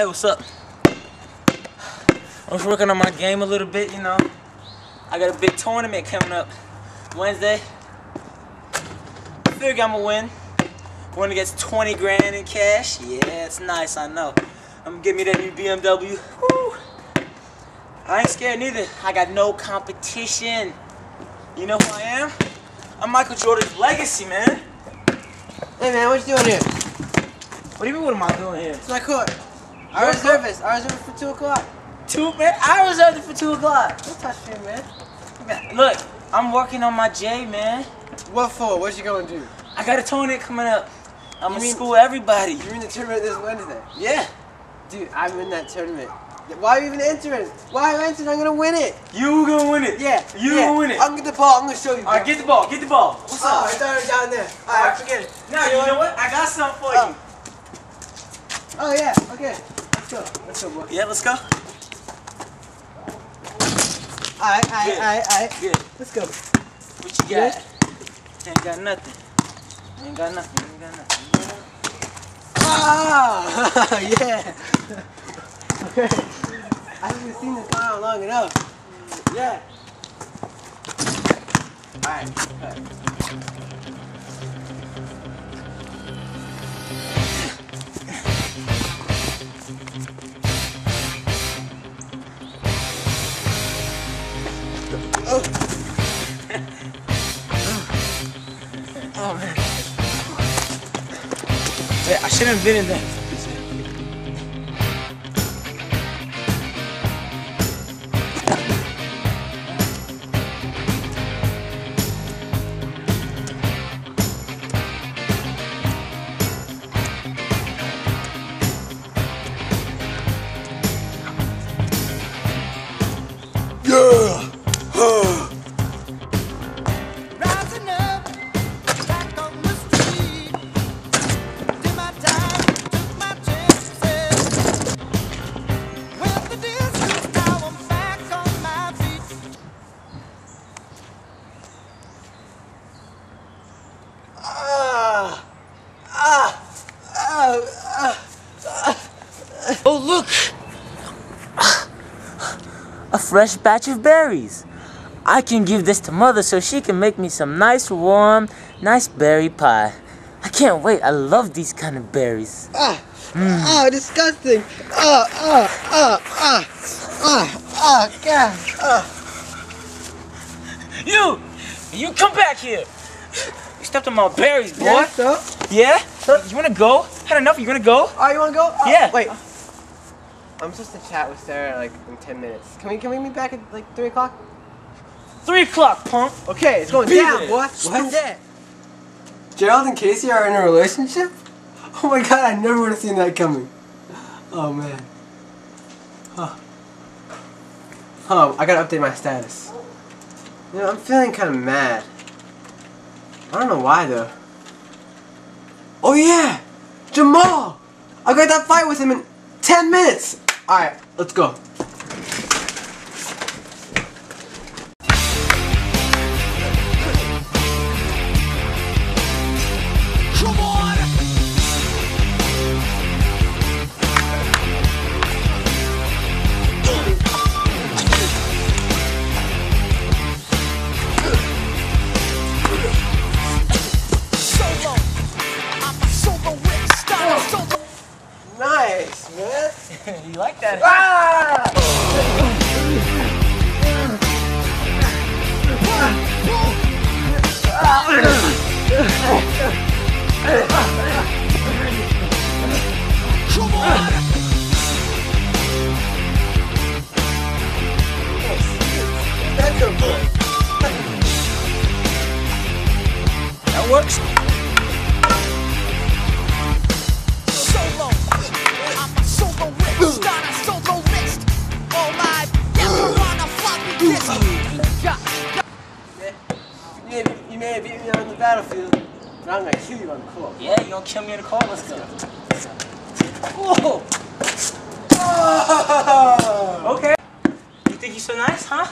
Hey, what's up? I'm just working on my game a little bit, you know. I got a big tournament coming up Wednesday. I figure I'm gonna win. Winner gets 20 grand in cash. Yeah, it's nice, I know. I'm gonna give me that new BMW. Woo. I ain't scared neither. I got no competition. You know who I am? I'm Michael Jordan's legacy, man. Hey man, what you doing here? What do you mean, what am I doing here? It's my court. I reserve this. I reserve it for 2 o'clock. Two, man? I reserved it for 2 o'clock. Don't touch me, man. Look, I'm working on my J, man. What for? What you gonna do? I got a tournament coming up. I'm gonna school everybody. You're in the tournament this Wednesday. Yeah. Dude, I'm in that tournament. Why are you even entering? Why are you entering? I'm gonna win it. You gonna win it. Yeah. You yeah. gonna win it. I'm gonna get the ball. I'm gonna show you. All right, get the ball. Get the ball. What's Oh, I up? thought it was down there. Alright, forget it. Now, you know what? I got something for Oh. you. Oh yeah, okay. Let's go. Let's go, boy. Yeah, let's go. Alright, alright, alright, alright. Good. Let's go. What you got? Ain't got nothing. Ain't got nothing. Ain't got nothing. Ah, yeah. okay. I haven't seen this clown long enough. Yeah. Alright. Oh, man. Yeah, I shouldn't have been in fresh batch of berries. I can give this to mother so she can make me some nice, warm, nice berry pie. I can't wait. I love these kind of berries. Ah. Ah, disgusting. Ah, ah, ah, ah. Ah, ah, God. Ah. You! You come back here! You stepped on my berries, boy. Yeah, so? Yeah? You wanna go? Had enough? You wanna go? Oh, you wanna go? Oh, Yeah. Wait. I'm supposed to chat with Sarah like in 10 minutes. Can we can we meet back at like 3 o'clock? Three o'clock, punk. Okay, it's going Be down, there. boy. What's that? Gerald and Casey are in a relationship? Oh my god, I never would have seen that coming. Oh man. Huh. Huh, I gotta update my status. You know, I'm feeling kind of mad. I don't know why though. Oh yeah! Jamal! I got that fight with him in 10 minutes! Alright, let's go. you like that? Ah! Yeah, you gonna kill me in the car? Let's go. Whoa! Oh! Okay. You think you're so nice, huh?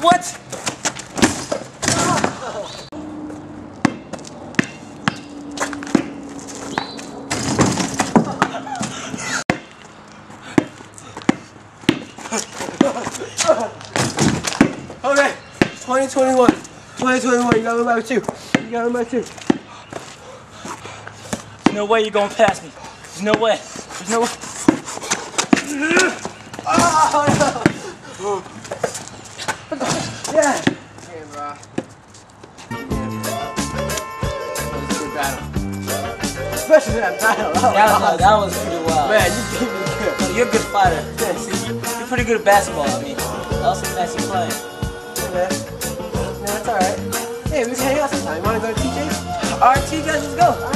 What? okay, 2021, 2021, you got me by two. You got me by two. There's no way you're going past me. There's no way. There's no way. Oh, no. Yeah. Especially that battle. That was, that was pretty wild. Man, you beat me you're a good fighter. You're pretty good at basketball. I mean, that was some fancy playing. Yeah, man. Yeah, that's alright. Hey, we can hang out sometime. You wanna go to TJ's? All right, TJ's, let's go.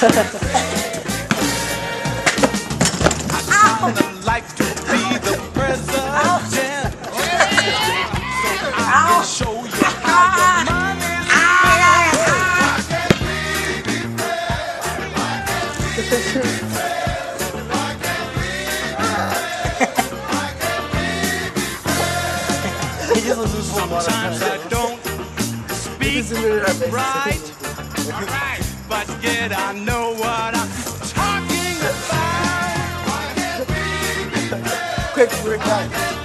like to be the president. So I show you how your money's he just was losing some water. Sometimes I don't speak right. But yet I know what I'm talking about. Quick, we're done.